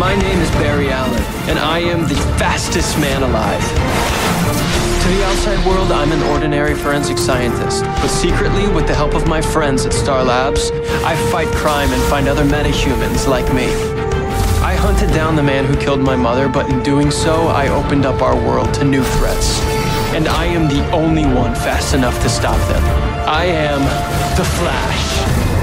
My name is Barry Allen, and I am the fastest man alive. To the outside world, I'm an ordinary forensic scientist, but secretly, with the help of my friends at Star Labs, I fight crime and find other metahumans like me. I hunted down the man who killed my mother, but in doing so, I opened up our world to new threats. And I am the only one fast enough to stop them. I am the Flash.